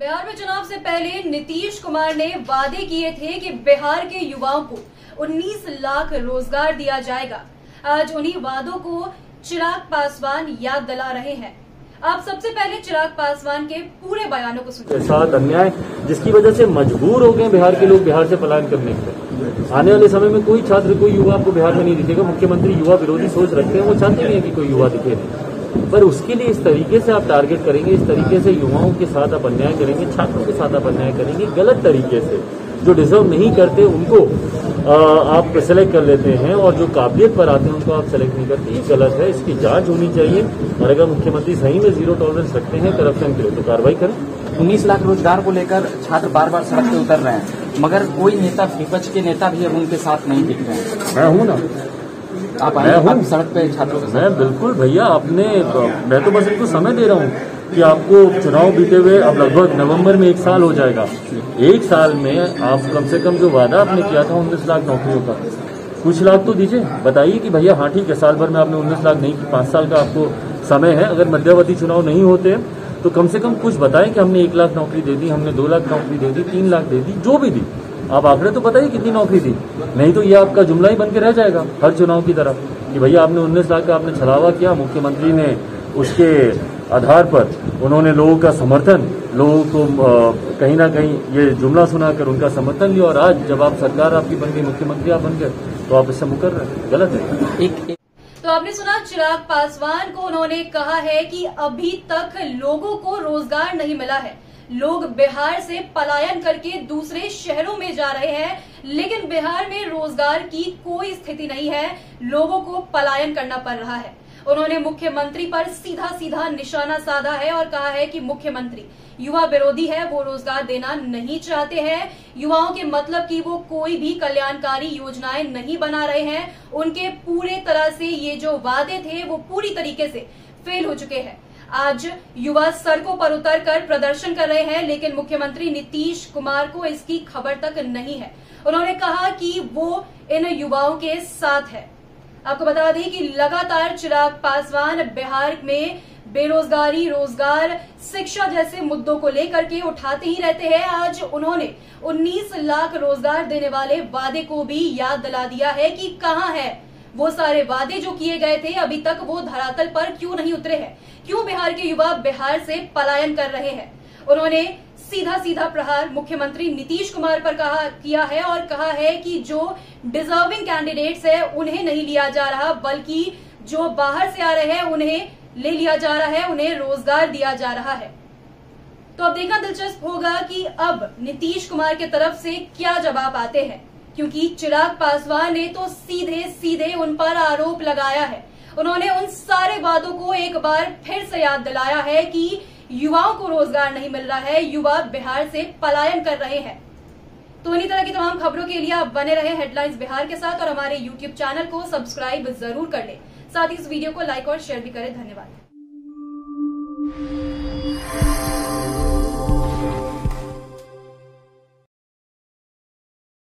बिहार में चुनाव से पहले नीतीश कुमार ने वादे किए थे कि बिहार के युवाओं को 19 लाख रोज़गार दिया जाएगा। आज उन्हीं वादों को चिराग पासवान याद दिला रहे हैं। आप सबसे पहले चिराग पासवान के पूरे बयानों को सुनिए। साथ अन्याय, जिसकी वजह से मजबूर हो गए बिहार के लोग बिहार से पलायन करने के आने वाले समय में कोई छात्र, कोई युवा आपको बिहार में नहीं दिखेगा। मुख्यमंत्री युवा विरोधी सोच रखते हैं, वो चाहते नहीं है कि कोई युवा दिखे। पर उसके लिए इस तरीके से आप टारगेट करेंगे इस तरीके से युवाओं के साथ आप अन्याय करेंगे छात्रों के साथ आप अन्याय करेंगे गलत तरीके से। जो डिजर्व नहीं करते उनको आ, आप सेलेक्ट कर लेते हैं और जो काबिलियत पर आते हैं उनको आप सेलेक्ट नहीं करते। ये गलत है इसकी जाँच होनी चाहिए और अगर मुख्यमंत्री सही में ज़ीरो टॉलरेंस रखते हैं करप्शन के लिए तो कार्रवाई करें। 19 लाख रोज़गार को लेकर छात्र बार बार सड़क पे उतर रहे हैं मगर कोई नेता विपक्ष के नेता भी अब उनके साथ नहीं दिख रहे हैं। मैं हूँ ना। आप आए हूँ। आप सड़क पे छात्रों के मैं बिल्कुल भैया आपने मैं तो बस इनको समय दे रहा हूँ कि आपको चुनाव बीते हुए अब लगभग नवंबर में एक साल हो जाएगा। एक साल में आप कम से कम जो वादा आपने किया था उन्नीस लाख नौकरियों का कुछ लाख तो दीजिए। बताइए कि भैया हाँ ठीक है साल भर में आपने उन्नीस लाख नहीं की पाँच साल का आपको समय है। अगर मध्यावधि चुनाव नहीं होते तो कम से कम कुछ बताएँ कि हमने एक लाख नौकरी दे दी हमने दो लाख नौकरी दे दी तीन लाख दे दी जो भी दी। आप आंकड़े तो बताइए कितनी नौकरी थी। नहीं तो ये आपका जुमला ही बन के रह जाएगा हर चुनाव की तरह कि भैया आपने उन्नीस लाख का आपने छलावा किया मुख्यमंत्री ने उसके आधार पर उन्होंने लोगों का समर्थन लोगों को कहीं ना कहीं ये जुमला सुनाकर उनका समर्थन लिया और आज जब आप सरकार आपकी बन गई मुख्यमंत्री आप बन गए तो आप इससे मुकर रहे गलत है। एक, एक तो आपने सुना चिराग पासवान को उन्होंने कहा है कि अभी तक लोगों को रोज़गार नहीं मिला है। लोग बिहार से पलायन करके दूसरे शहरों में जा रहे हैं, लेकिन बिहार में रोज़गार की कोई स्थिति नहीं है। लोगों को पलायन करना पड़ रहा है। उन्होंने मुख्यमंत्री पर सीधा सीधा निशाना साधा है और कहा है कि मुख्यमंत्री युवा विरोधी है, वो रोज़गार देना नहीं चाहते हैं। युवाओं के मतलब कि वो कोई भी कल्याणकारी योजनाएँ नहीं बना रहे हैं। उनके पूरे तरह से ये जो वादे थे, वो पूरी तरीके से फेल हो चुके हैं। आज युवा सड़कों पर उतर कर प्रदर्शन कर रहे हैं, लेकिन मुख्यमंत्री नीतीश कुमार को इसकी खबर तक नहीं है। उन्होंने कहा कि वो इन युवाओं के साथ है। आपको बता दें कि लगातार चिराग पासवान बिहार में बेरोजगारी, रोज़गार, शिक्षा जैसे मुद्दों को लेकर के उठाते ही रहते हैं। आज उन्होंने 19 लाख रोज़गार देने वाले वादे को भी याद दिला दिया है कि कहाँ है वो सारे वादे जो किए गए थे, अभी तक वो धरातल पर क्यों नहीं उतरे हैं? क्यों बिहार के युवा बिहार से पलायन कर रहे हैं? उन्होंने सीधा सीधा प्रहार मुख्यमंत्री नीतीश कुमार पर कहा, किया है और कहा है कि जो डिजर्विंग कैंडिडेट्स है, उन्हें नहीं लिया जा रहा, बल्कि जो बाहर से आ रहे हैं, उन्हें ले लिया जा रहा है, उन्हें रोज़गार दिया जा रहा है। तो अब देखना दिलचस्प होगा कि अब नीतीश कुमार के तरफ़ से क्या जवाब आते हैं। क्योंकि चिराग पासवान ने तो सीधे सीधे उन पर आरोप लगाया है। उन्होंने उन सारे वादों को एक बार फिर से याद दिलाया है कि युवाओं को रोज़गार नहीं मिल रहा है, युवा बिहार से पलायन कर रहे हैं। तो इन्हीं तरह की तमाम खबरों के लिए आप बने रहे हेडलाइंस बिहार के साथ और हमारे यूट्यूब चैनल को सब्सक्राइब ज़रूर कर लें। साथ ही इस वीडियो को लाइक और शेयर भी करें। धन्यवाद।